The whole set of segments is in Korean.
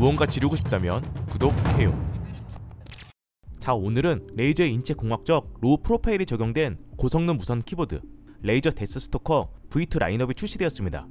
무언가 지르고 싶다면 구독해요. 자 오늘은 Razer의 인체 공학적 low profile이 적용된 고성능 무선 키보드 Razer DeathStalker V2 라인업이 출시되었습니다.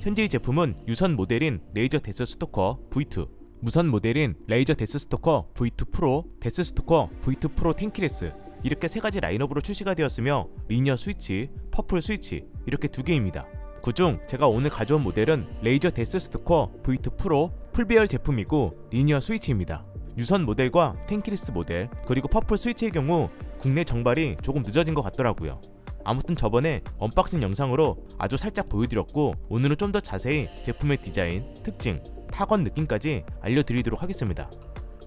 현재 이 제품은 유선 모델인 Razer DeathStalker V2, 무선 모델인 Razer DeathStalker V2 Pro, DeathStalker V2 Pro tenkeyless 이렇게 세 가지 라인업으로 출시가 되었으며 linear 스위치, purple 스위치 이렇게 두 개입니다. 그중 제가 오늘 가져온 모델은 Razer DeathStalker V2 Pro 풀배열 제품이고 linear 스위치입니다. 유선 모델과 tenkeyless 모델 그리고 purple 스위치의 경우 국내 정발이 조금 늦어진 것 같더라고요. 아무튼 저번에 unboxing 영상으로 아주 살짝 보여드렸고 오늘은 좀 더 자세히 제품의 디자인, 특징, 타건 느낌까지 알려드리도록 하겠습니다.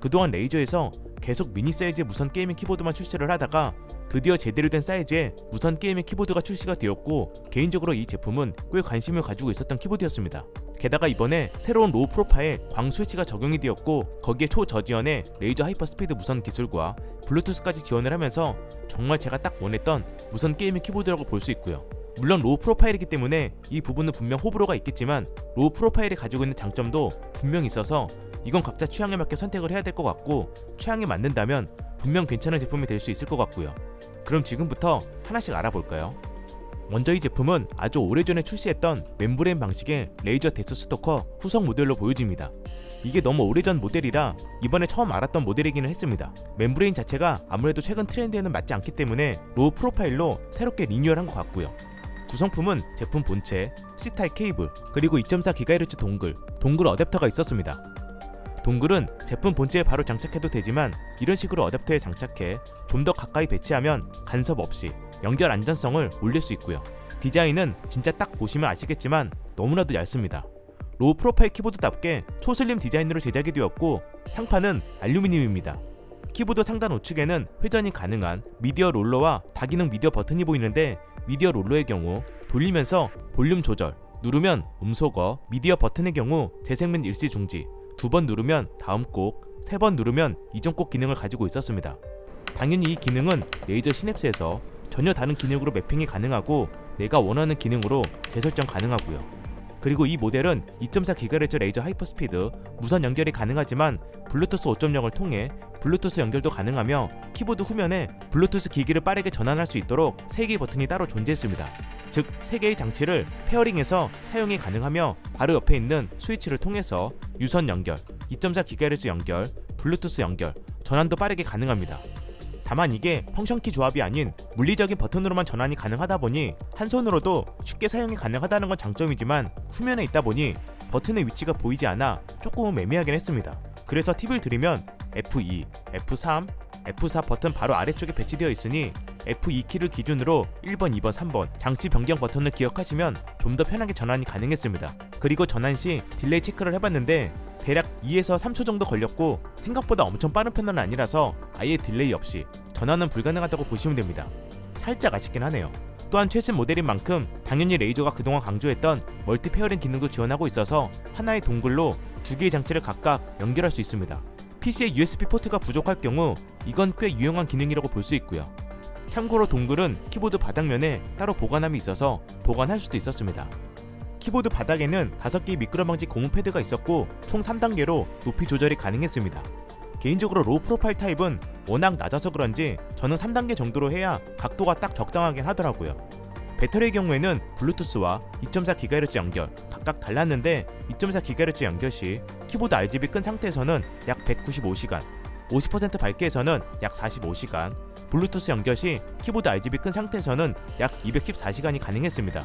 그동안 레이저에서 계속 미니 사이즈의 무선 gaming 키보드만 출시를 하다가 드디어 제대로 된 사이즈의 무선 gaming 키보드가 출시가 되었고 개인적으로 이 제품은 꽤 관심을 가지고 있었던 키보드였습니다. 게다가 이번에 새로운 low profile 광 스위치가 적용이 되었고 거기에 초저지연의 Razer HyperSpeed 무선 기술과 블루투스까지 지원을 하면서 정말 제가 딱 원했던 무선 gaming 키보드라고 볼 수 있고요. 물론 low profile이기 때문에 이 부분은 분명 호불호가 있겠지만 low profile이 가지고 있는 장점도 분명 있어서 이건 각자 취향에 맞게 선택을 해야 될 것 같고 취향에 맞는다면 분명 괜찮은 제품이 될 수 있을 것 같고요. 그럼 지금부터 하나씩 알아볼까요? 먼저 이 제품은 아주 오래전에 출시했던 membrane 방식의 Razer DeathStalker 후속 모델로 보여집니다. 이게 너무 오래전 모델이라 이번에 처음 알았던 모델이기는 했습니다. membrane 자체가 아무래도 최근 트렌드에는 맞지 않기 때문에 low profile로 새롭게 리뉴얼한 것 같고요. 구성품은 제품 본체, C타입 케이블, 그리고 2.4GHz dongle, dongle 어댑터가 있었습니다. dongle은 제품 본체에 바로 장착해도 되지만 이런 식으로 어댑터에 장착해 좀 더 가까이 배치하면 간섭 없이 연결 안전성을 올릴 수 있고요. 디자인은 진짜 딱 보시면 아시겠지만 너무나도 얇습니다. low profile 키보드답게 초슬림 디자인으로 제작이 되었고 상판은 알루미늄입니다. 키보드 상단 우측에는 회전이 가능한 미디어 롤러와 다기능 미디어 버튼이 보이는데 미디어 롤러의 경우 돌리면서 볼륨 조절, 누르면 음소거, 미디어 버튼의 경우 재생 및 일시 중지, 두 번 누르면 다음 곡, 세 번 누르면 이전 곡 기능을 가지고 있었습니다. 당연히 이 기능은 Razer Synapse에서 전혀 다른 기능으로 매핑이 가능하고 내가 원하는 기능으로 재설정 가능하고요. 그리고 이 모델은 2.4GHz Razer HyperSpeed 무선 연결이 가능하지만 블루투스 5.0을 통해 블루투스 연결도 가능하며 키보드 후면에 블루투스 기기를 빠르게 전환할 수 있도록 3개의 버튼이 따로 존재했습니다. 즉 3개의 장치를 페어링해서 사용이 가능하며 바로 옆에 있는 스위치를 통해서 유선 연결, 2.4GHz 연결, 블루투스 연결, 전환도 빠르게 가능합니다. 다만 이게 펑션키 조합이 아닌 물리적인 버튼으로만 전환이 가능하다 보니 한 손으로도 쉽게 사용이 가능하다는 건 장점이지만 후면에 있다 보니 버튼의 위치가 보이지 않아 조금은 애매하긴 했습니다. 그래서 팁을 드리면 F2, F3, F4 버튼 바로 아래쪽에 배치되어 있으니 F2키를 기준으로 1번, 2번, 3번 장치 변경 버튼을 기억하시면 좀 더 편하게 전환이 가능했습니다. 그리고 전환 시 delay 체크를 해봤는데 대략 2에서 3초 정도 걸렸고 생각보다 엄청 빠른 편은 아니라서 아예 delay 없이 전환은 불가능하다고 보시면 됩니다. 살짝 아쉽긴 하네요. 또한 최신 모델인 만큼 당연히 Razer가 그동안 강조했던 multi pairing 기능도 지원하고 있어서 하나의 dongle로 두 개의 장치를 각각 연결할 수 있습니다. PC에 USB 포트가 부족할 경우 이건 꽤 유용한 기능이라고 볼 수 있고요. 참고로 dongle은 키보드 바닥면에 따로 보관함이 있어서 보관할 수도 있었습니다. 키보드 바닥에는 5개의 미끄럼 방지 고무 패드가 있었고 총 3단계로 높이 조절이 가능했습니다. 개인적으로 low profile 타입은 워낙 낮아서 그런지 저는 3단계 정도로 해야 각도가 딱 적당하긴 하더라고요. 배터리의 경우에는 블루투스와 2.4GHz 연결 각각 달랐는데 2.4GHz 연결 시 키보드 RGB 끈 상태에서는 약 195시간, 50% 밝기에서는 약 45시간, 블루투스 연결 시 키보드 RGB 끈 상태에서는 약 214시간이 가능했습니다.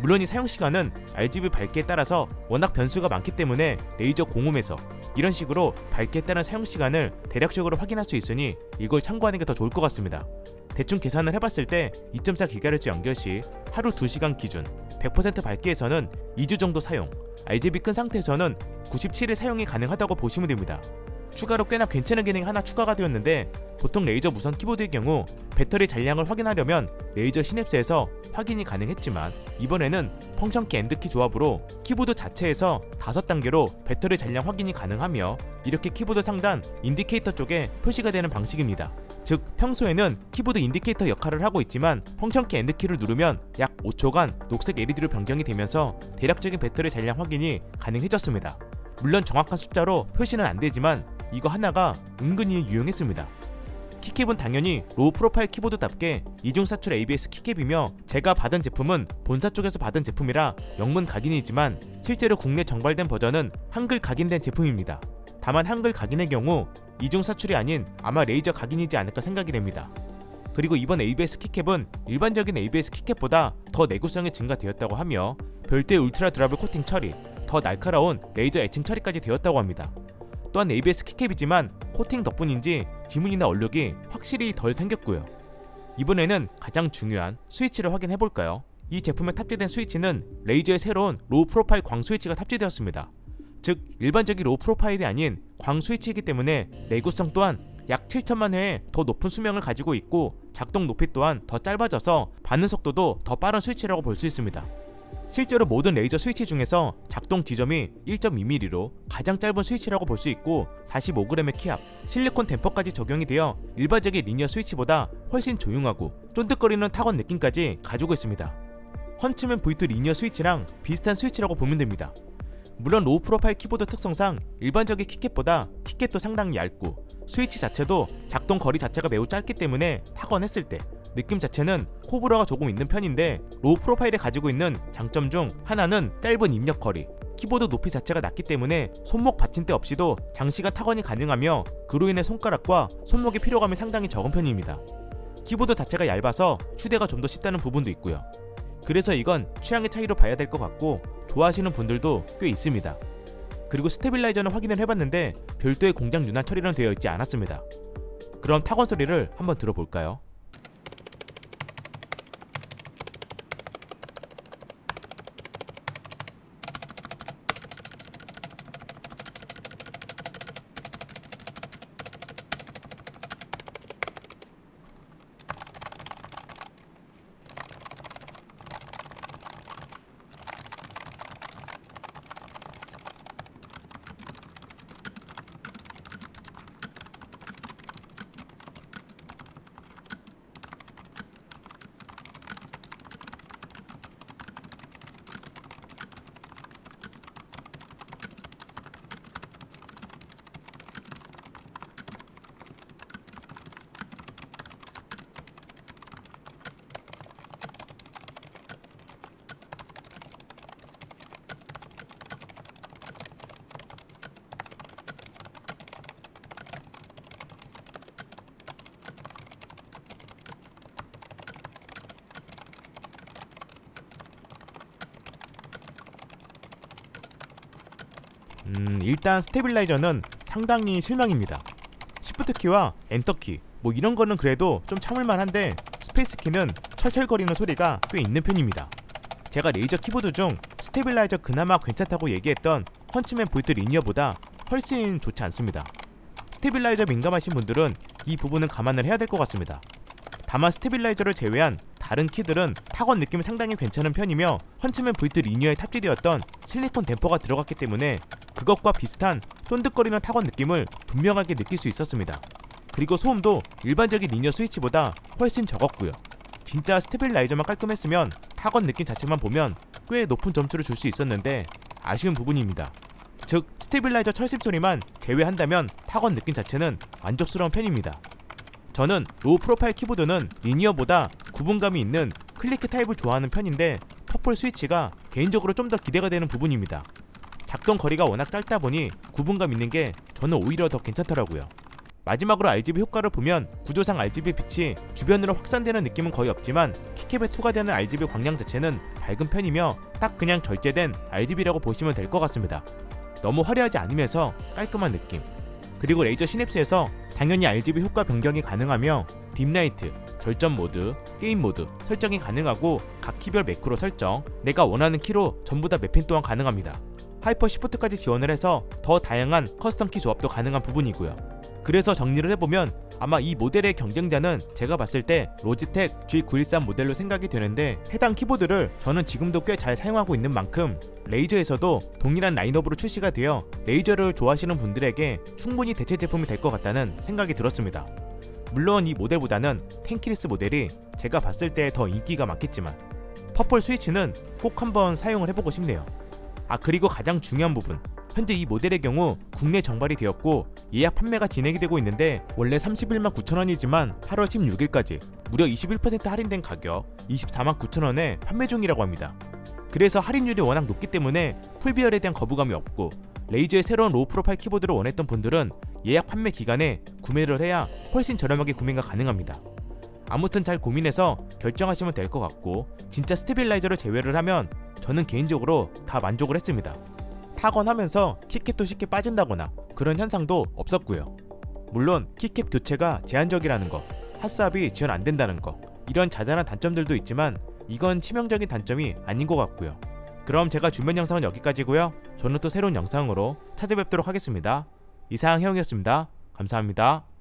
물론 이 사용 시간은 RGB 밝기에 따라서 워낙 변수가 많기 때문에 Razer 공홈에서 이런 식으로 밝기에 따른 사용 시간을 대략적으로 확인할 수 있으니 이걸 참고하는 게 더 좋을 것 같습니다. 대충 계산을 해봤을 때 2.4GHz 연결 시 하루 2시간 기준 100% 밝기에서는 2주 정도 사용, RGB 끈 상태에서는 97일 사용이 가능하다고 보시면 됩니다. 추가로 꽤나 괜찮은 기능이 하나 추가가 되었는데 보통 Razer 무선 키보드의 경우 배터리 잔량을 확인하려면 Razer Synapse에서 확인이 가능했지만 이번에는 function키 end키 조합으로 키보드 자체에서 5단계로 배터리 잔량 확인이 가능하며 이렇게 키보드 상단 indicator 쪽에 표시가 되는 방식입니다. 즉 평소에는 키보드 indicator 역할을 하고 있지만 function키 end키를 누르면 약 5초간 녹색 LED로 변경이 되면서 대략적인 배터리 잔량 확인이 가능해졌습니다. 물론 정확한 숫자로 표시는 안 되지만 이거 하나가 은근히 유용했습니다. keycap은 당연히 low profile 키보드답게 이중 사출 ABS 키캡이며 제가 받은 제품은 본사 쪽에서 받은 제품이라 영문 각인이지만 실제로 국내 정발된 버전은 한글 각인된 제품입니다. 다만 한글 각인의 경우 이중 사출이 아닌 아마 레이저 각인이지 않을까 생각이 됩니다. 그리고 이번 ABS 키캡은 일반적인 ABS keycap보다 더 내구성이 증가되었다고 하며 별도의 ultra durable 코팅 처리, 더 날카로운 레이저 에칭 처리까지 되었다고 합니다. 또한 ABS 키캡이지만 코팅 덕분인지 지문이나 얼룩이 확실히 덜 생겼고요. 이번에는 가장 중요한 스위치를 확인해 볼까요? 이 제품에 탑재된 스위치는 Razer의 새로운 low profile 광 스위치가 탑재되었습니다. 즉 일반적인 low profile이 아닌 광 스위치이기 때문에 내구성 또한 약 7천만 회의 더 높은 수명을 가지고 있고 작동 높이 또한 더 짧아져서 반응 속도도 더 빠른 스위치라고 볼 수 있습니다. 실제로 모든 Razer 스위치 중에서 작동 지점이 1.2mm로 가장 짧은 스위치라고 볼 수 있고 45g의 키압, 실리콘 댐퍼까지 적용이 되어 일반적인 linear 스위치보다 훨씬 조용하고 쫀득거리는 타건 느낌까지 가지고 있습니다. Huntsman V2 linear 스위치랑 비슷한 스위치라고 보면 됩니다. 물론 low profile 키보드 특성상 일반적인 keycap보다 keycap도 상당히 얇고 스위치 자체도 작동 거리 자체가 매우 짧기 때문에 타건했을 때 느낌 자체는 호불호가 조금 있는 편인데 low profile에 가지고 있는 장점 중 하나는 짧은 입력 거리 키보드 높이 자체가 낮기 때문에 손목 받침대 없이도 장시간 타건이 가능하며 그로 인해 손가락과 손목의 피로감이 상당히 적은 편입니다. 키보드 자체가 얇아서 휴대가 좀 더 쉽다는 부분도 있고요. 그래서 이건 취향의 차이로 봐야 될 것 같고 좋아하시는 분들도 꽤 있습니다. 그리고 stabilizer는 확인을 해봤는데 별도의 공장 윤활 처리는 되어 있지 않았습니다. 그럼 타건 소리를 한번 들어볼까요? 음, 일단 stabilizer는 상당히 실망입니다. 시프트 키와 엔터 키, 뭐 이런 거는 그래도 좀 참을만 한데 스페이스 키는 철철거리는 소리가 꽤 있는 편입니다. 제가 레이저 키보드 중 stabilizer 그나마 괜찮다고 얘기했던 헌츠맨 볼트 linear보다 훨씬 좋지 않습니다. stabilizer 민감하신 분들은 이 부분은 감안을 해야 될 것 같습니다. 다만 stabilizer를 제외한 다른 키들은 타건 느낌이 상당히 괜찮은 편이며 헌츠맨 볼트 linear에 탑재되었던 실리콘 댐퍼가 들어갔기 때문에 그것과 비슷한 쫀득거리는 타건 느낌을 분명하게 느낄 수 있었습니다. 그리고 소음도 일반적인 linear 스위치보다 훨씬 적었고요. 진짜 stabilizer만 깔끔했으면 타건 느낌 자체만 보면 꽤 높은 점수를 줄 수 있었는데 아쉬운 부분입니다. 즉 stabilizer 철심 소리만 제외한다면 타건 느낌 자체는 만족스러운 편입니다. 저는 low profile 키보드는 linear보다 구분감이 있는 clicky 타입을 좋아하는 편인데 purple 스위치가 개인적으로 좀 더 기대가 되는 부분입니다. 작동 거리가 워낙 짧다 보니 구분감 있는 게 저는 오히려 더 괜찮더라고요. 마지막으로 RGB 효과를 보면 구조상 RGB 빛이 주변으로 확산되는 느낌은 거의 없지만 keycap에 투과되는 RGB 광량 자체는 밝은 편이며 딱 그냥 절제된 RGB라고 보시면 될 것 같습니다. 너무 화려하지 않으면서 깔끔한 느낌. 그리고 레이저 시냅스에서 당연히 RGB 효과 변경이 가능하며 딥라이트, 절전 모드, 게임 모드 설정이 가능하고 각 키별 매크로 설정, 내가 원하는 키로 전부 다 매핑 또한 가능합니다. hyper shift까지 지원을 해서 더 다양한 custom 키 조합도 가능한 부분이고요. 그래서 정리를 해보면 아마 이 모델의 경쟁자는 제가 봤을 때 로지텍 G913 모델로 생각이 되는데 해당 키보드를 저는 지금도 꽤 잘 사용하고 있는 만큼 레이저에서도 동일한 라인업으로 출시가 되어 레이저를 좋아하시는 분들에게 충분히 대체 제품이 될 것 같다는 생각이 들었습니다. 물론 이 모델보다는 tenkeyless 모델이 제가 봤을 때 더 인기가 많겠지만 purple 스위치는 꼭 한번 사용을 해보고 싶네요. 아 그리고 가장 중요한 부분 현재 이 모델의 경우 국내 정발이 되었고 예약 판매가 진행이 되고 있는데 원래 31만 9천원이지만 8월 16일까지 무려 21% 할인된 가격 24만 9천원에 판매 중이라고 합니다. 그래서 할인율이 워낙 높기 때문에 풀배열에 대한 거부감이 없고 레이저의 새로운 low profile 키보드를 원했던 분들은 예약 판매 기간에 구매를 해야 훨씬 저렴하게 구매가 가능합니다. 아무튼 잘 고민해서 결정하시면 될 것 같고 진짜 stabilizer를 제외를 하면 저는 개인적으로 다 만족을 했습니다. 타건하면서 keycap도 쉽게 빠진다거나 그런 현상도 없었고요. 물론 keycap 교체가 제한적이라는 거, hot swap이 지원 안 된다는 거 이런 자잘한 단점들도 있지만 이건 치명적인 단점이 아닌 것 같고요. 그럼 제가 준비한 영상은 여기까지고요. 저는 또 새로운 영상으로 찾아뵙도록 하겠습니다. 이상 형이었습니다. 감사합니다.